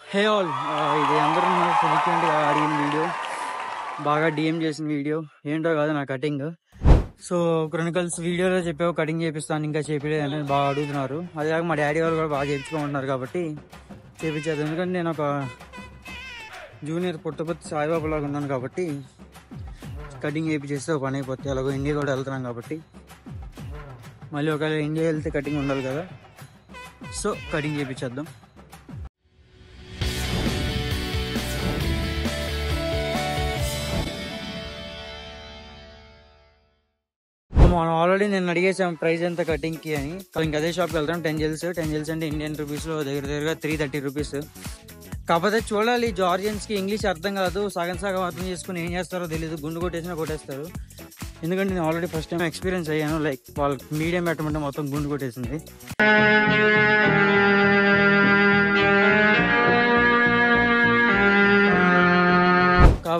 Hey all ఇది అందరూ ఫ్రీక్వెంట్గా అడిగిన వీడియో. బాగా డిఎం చేసిన వీడియో. ఏంటో కాదు నా కటింగ్. సో క్రొనికల్స్ వీడియోలో చెప్పావు కటింగ్ చేపిస్తాను ఇంకా చేపించలేదు అని బాగా అడుగుతున్నారు. అదే కాక మా డాడీ వాళ్ళు కూడా బాగా చేయించుకుంటున్నారు కాబట్టి చేపించేది ఎందుకంటే నేను ఒక జూనియర్ పుట్టపర్తి సాయిబాబు లాగా ఉన్నాను కాబట్టి కటింగ్ చేపిచ్చేస్తే పని అయిపోతే అలాగో ఇండియా కూడా వెళ్తున్నాం కాబట్టి. మళ్ళీ ఒకవేళ ఇండియా వెళ్తే కటింగ్ ఉండాలి కదా. సో కటింగ్ చేయించేద్దాం మనం ఆల్రెడీ నేను అడిగేసాం ప్రైస్ ఎంత కటింగ్కి అని. ఇంకా అదే షాప్కి వెళ్తాం టెన్ జెల్స్ టెన్ జెల్స్ అంటే ఇండియన్ రూపీస్లో దగ్గర దగ్గరగా త్రీ థర్టీ రూపీస్ కాకపోతే చూడాలి జార్జియన్స్కి ఇంగ్లీష్ అర్థం కాదు. సగం సగం అర్థం చేసుకుని ఏం చేస్తారో తెలియదు గుండు కొట్టేసినా కొట్టేస్తారు. ఎందుకంటే నేను ఆల్రెడీ ఫస్ట్ టైం ఎక్స్పీరియన్స్ అయ్యాను. లైక్ వాళ్ళకి మీడియం పెట్టమంటే మొత్తం గుండు కొట్టేసింది.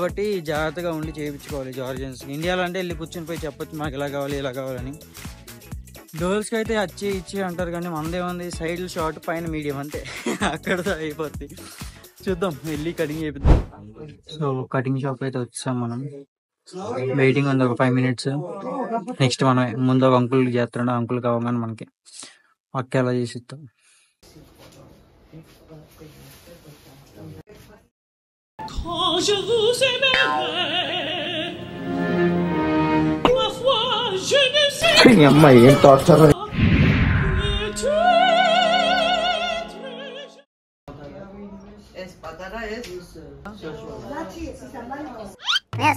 కాబట్టి జాగ్రత్తగా ఉండి చేయించుకోవాలి జార్జియన్స్ ఇండియాలో అంటే వెళ్ళి కూర్చొని పోయి చెప్పొచ్చు మాకు ఇలా కావాలి ఇలా కావాలని. డోర్స్కి అయితే అచ్చి ఇచ్చి అంటారు కానీ మనదేముంది సైడ్ షార్ట్ పైన మీడియం అంతే. అక్కడతో అయిపోద్ది. చూద్దాం వెళ్ళి కటింగ్ చేపిద్దాం. సో కటింగ్ షాప్ అయితే వచ్చాం మనం. వెయిటింగ్ ఉంది ఒక ఫైవ్ మినిట్స్. నెక్స్ట్ మనం ముందు ఒక అంకుల్ చేస్తున్నాడు అంకుల్ కావగానే మనకి అక్క ఎలా చేసి ఇస్తాం Quand je vous aimerai, ma foi, je ne sais ఈ అమ్మాయి ఏం టార్చర్ pas.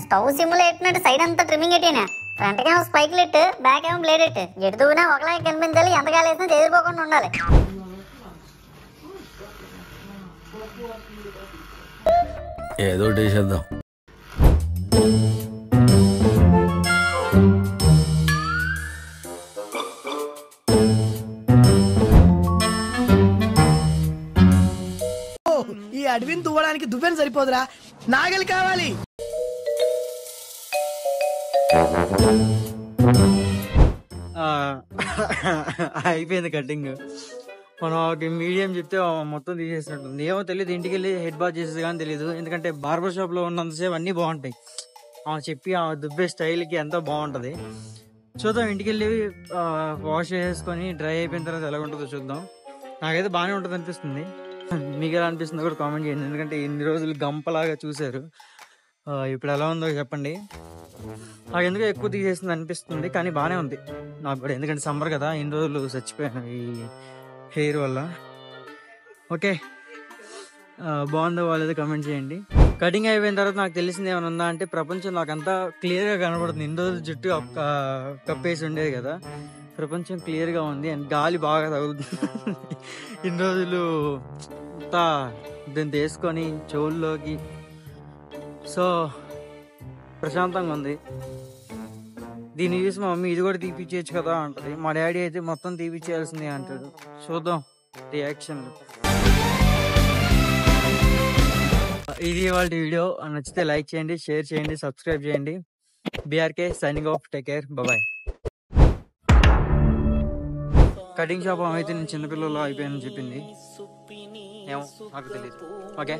స్టవ్ సిమ్లో ఎట్టినట్టు సైడ్ అంతా ట్రిమ్మింగ్ ఎట్టినా ఫ్రంట్ ఏమో స్పైక్ లెట్ బ్యాక్ ఏమో బ్లేడ్ ఎట్ ఎటు దూనా ఒకలాగే కనిపించాలి ఎంత కాలేసినా చెదిరిపోకుండా ఉండాలి ఏదో ఒకటి చేసేద్దాం. ఈ అడవిని దువ్వడానికి దువ్వెన సరిపోదురా. నాగలి కావాలి. ఆ, అయిపోయింది కటింగ్. మనం ఒక మీడియం చెప్తే మొత్తం తీసేసినట్టుంది ఏమో తెలియదు ఇంటికి వెళ్ళి హెడ్ బాత్ చేసేది కానీ తెలియదు ఎందుకంటే బార్బర్ షాప్లో ఉన్నంతసేపు అన్ని బాగుంటాయి. ఆ చెప్పి ఆ దుబ్బే స్టైల్కి ఎంతో బాగుంటుంది. చూద్దాం ఇంటికి వెళ్ళి వాష్ చేసుకొని డ్రై అయిపోయిన తర్వాత ఎలా ఉంటుందో చూద్దాం. నాకైతే బాగానే ఉంటుంది అనిపిస్తుంది. మీకు ఎలా అనిపిస్తుందో కూడా కామెంట్ చేయండి. ఎందుకంటే ఇన్ని రోజులు గంపలాగా చూశారు. ఇప్పుడు ఎలా ఉందో చెప్పండి. నాకు ఎందుకు ఎక్కువ తీసేసింది అనిపిస్తుంది కానీ బాగానే ఉంది. నాకు కూడా ఎందుకంటే సమ్మర్ కదా ఇన్ని రోజులు చచ్చిపోయాను ఈ హెయిర్ వల్ల. ఓకే. బాగుందో వాళ్ళేదో కమెంట్ చేయండి. కటింగ్ అయిపోయిన తర్వాత నాకు తెలిసింది ఏమైనా ఉందా అంటే ప్రపంచం నాకంతా క్లియర్గా కనబడుతుంది. ఇన్ని రోజులు జుట్టు కప్- కప్పేసి ఉండేది కదా. ప్రపంచం క్లియర్గా ఉంది అండ్ గాలి బాగా తగులుతుంది. ఇన్ని రోజులు అంతా దీన్ని తీసుకొని చెవుల్లోకి. సో ప్రశాంతంగా ఉంది. దీన్ని చూసి మా మమ్మీ ఇది కూడా తీపిచ్చేయచ్చు కదా అంటది. మా డాడీ అయితే మొత్తం తీపిచ్చేయాల్సిందే అంటాడు. చూద్దాం రియాక్షన్ ఇది వాళ్ళ వీడియో. నచ్చితే లైక్ చేయండి షేర్ చేయండి సబ్స్క్రైబ్ చేయండి. BRK signing off take care bye cutting shop అయితే నేను చిన్నపిల్లలు అయిపోయానని చెప్పింది. ఏమో నాకు తెలియదు ఓకే